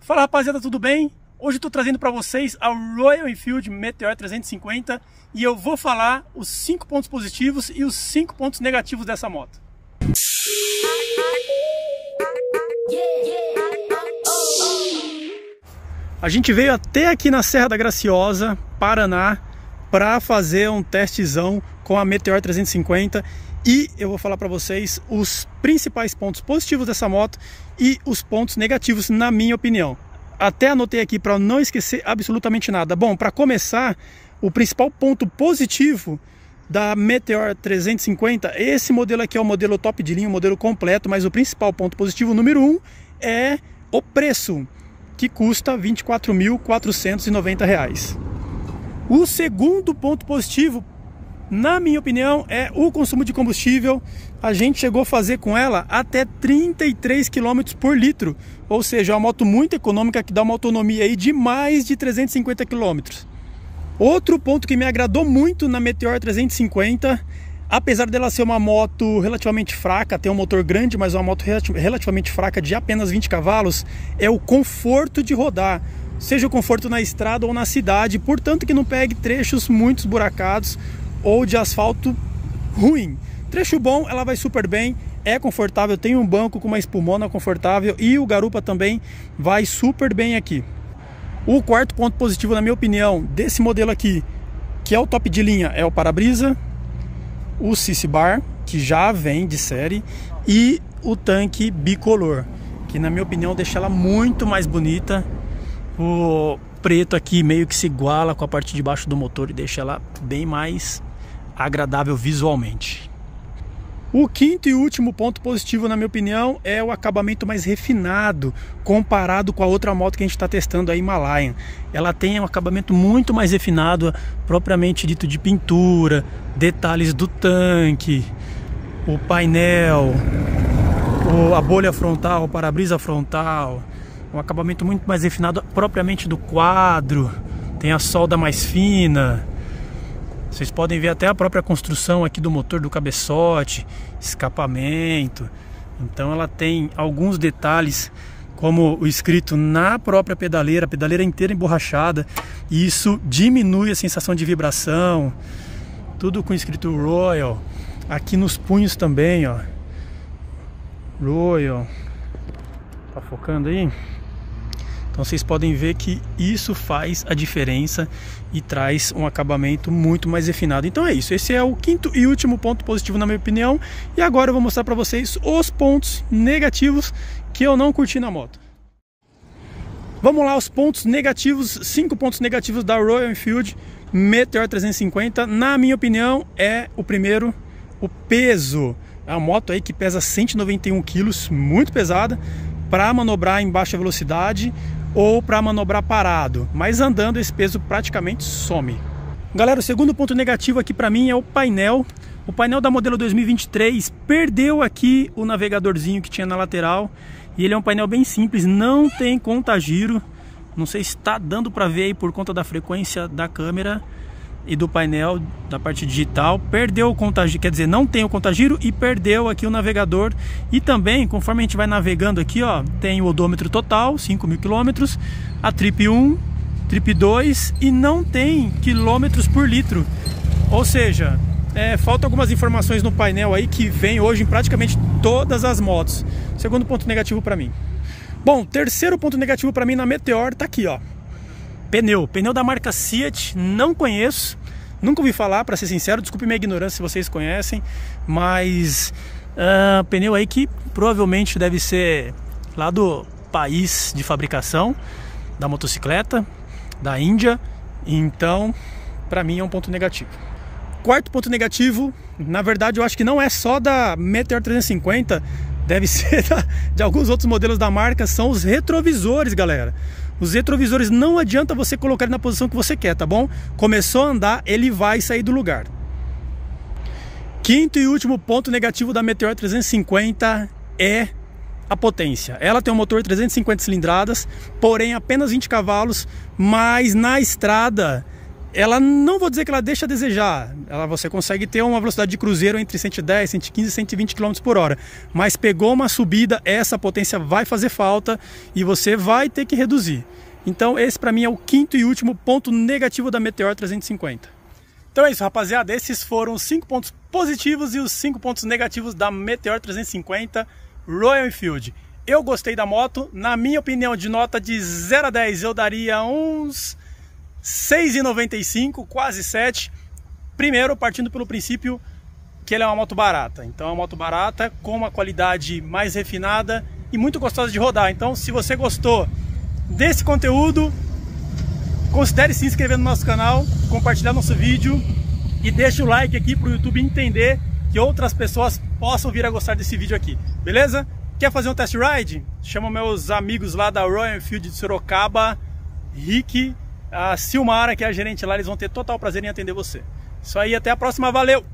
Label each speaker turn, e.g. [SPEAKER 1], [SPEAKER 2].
[SPEAKER 1] Fala rapaziada, tudo bem? Hoje tô trazendo para vocês a Royal Enfield Meteor 350 e eu vou falar os 5 pontos positivos e os 5 pontos negativos dessa moto. A gente veio até aqui na Serra da Graciosa, Paraná, para fazer um testzão com a Meteor 350 e eu vou falar para vocês os principais pontos positivos dessa moto e os pontos negativos na minha opinião. Até anotei aqui para não esquecer absolutamente nada. Bom, para começar, o principal ponto positivo da Meteor 350, esse modelo aqui é o modelo top de linha, o modelo completo, mas o principal ponto positivo número um é o preço, que custa R$ 24.490. O segundo ponto positivo na minha opinião, é o consumo de combustível. A gente chegou a fazer com ela até 33 km por litro, ou seja, é uma moto muito econômica que dá uma autonomia aí de mais de 350 km. Outro ponto que me agradou muito na Meteor 350, apesar dela ser uma moto relativamente fraca, tem um motor grande, mas uma moto relativamente fraca de apenas 20 cavalos, é o conforto de rodar seja o conforto na estrada ou na cidade, portanto que não pegue trechos muito esburacados ou de asfalto ruim. Trecho bom, ela vai super bem, é confortável, tem um banco com uma espumona confortável e o garupa também vai super bem aqui. O quarto ponto positivo, na minha opinião, desse modelo aqui, que é o top de linha, é o para-brisa, o CC Bar, que já vem de série, e o tanque bicolor, que na minha opinião deixa ela muito mais bonita. O preto aqui meio que se iguala com a parte de baixo do motor e deixa ela bem mais agradável visualmente. O quinto e último ponto positivo, na minha opinião, é o acabamento mais refinado comparado com a outra moto que a gente está testando, a Himalayan. Ela tem um acabamento muito mais refinado, propriamente dito de pintura, detalhes do tanque, o painel, a bolha frontal, o para-brisa frontal, um acabamento muito mais refinado propriamente do quadro, tem a solda mais fina, vocês podem ver até a própria construção aqui do motor do cabeçote, escapamento. Então ela tem alguns detalhes como o escrito na própria pedaleira, a pedaleira inteira emborrachada, e isso diminui a sensação de vibração. Tudo com escrito Royal. Aqui nos punhos também, ó. Royal. Tá focando aí? Então vocês podem ver que isso faz a diferença e traz um acabamento muito mais refinado. Então é isso, esse é o quinto e último ponto positivo na minha opinião. E agora eu vou mostrar para vocês os pontos negativos que eu não curti na moto. Vamos lá, os pontos negativos, cinco pontos negativos da Royal Enfield Meteor 350. Na minha opinião, é o primeiro, o peso. É uma moto aí que pesa 191 quilos, muito pesada, para manobrar em baixa velocidade ou para manobrar parado, mas andando esse peso praticamente some. Galera, o segundo ponto negativo aqui para mim é o painel. O painel da modelo 2023 perdeu aqui o navegadorzinho que tinha na lateral e ele é um painel bem simples, não tem conta-giro. Não sei se está dando para ver aí por conta da frequência da câmera e do painel da parte digital, perdeu o contagiro, quer dizer, não tem o contagiro e perdeu aqui o navegador. E também, conforme a gente vai navegando aqui, ó, tem o odômetro total, 5 mil quilômetros, a trip 1, trip 2 e não tem quilômetros por litro. Ou seja, é, falta algumas informações no painel aí que vem hoje em praticamente todas as motos. Segundo ponto negativo para mim. Bom, terceiro ponto negativo para mim na Meteor tá aqui, ó. Pneu, pneu da marca Fiat, não conheço, nunca ouvi falar, para ser sincero, desculpe minha ignorância se vocês conhecem, mas uh, pneu aí que provavelmente deve ser lá do país de fabricação da motocicleta, da Índia, então para mim é um ponto negativo. Quarto ponto negativo, na verdade eu acho que não é só da Meteor 350, deve ser de alguns outros modelos da marca, são os retrovisores, galera. Os retrovisores não adianta você colocar na posição que você quer, tá bom? Começou a andar, ele vai sair do lugar. Quinto e último ponto negativo da Meteor 350 é a potência. Ela tem um motor 350 cilindradas, porém apenas 20 cavalos, mas na estrada ela não vou dizer que ela deixa a desejar. Ela, você consegue ter uma velocidade de cruzeiro entre 110, 115 e 120 km por hora. Mas pegou uma subida, essa potência vai fazer falta e você vai ter que reduzir. Então esse para mim é o quinto e último ponto negativo da Meteor 350. Então é isso, rapaziada. Esses foram os cinco pontos positivos e os cinco pontos negativos da Meteor 350 Royal Enfield. Eu gostei da moto. Na minha opinião, de nota de 0 a 10, eu daria uns 6,95, quase 7. Primeiro, partindo pelo princípio que ele é uma moto barata. Então é uma moto barata com uma qualidade mais refinada e muito gostosa de rodar. Então, se você gostou desse conteúdo, considere se inscrever no nosso canal, compartilhar nosso vídeo e deixe o like aqui para o YouTube entender que outras pessoas possam vir a gostar desse vídeo aqui, beleza? Quer fazer um test ride? Chama meus amigos lá da Royal Enfield de Sorocaba, Rick a Silmara, que é a gerente lá, eles vão ter total prazer em atender você. Isso aí, até a próxima, valeu!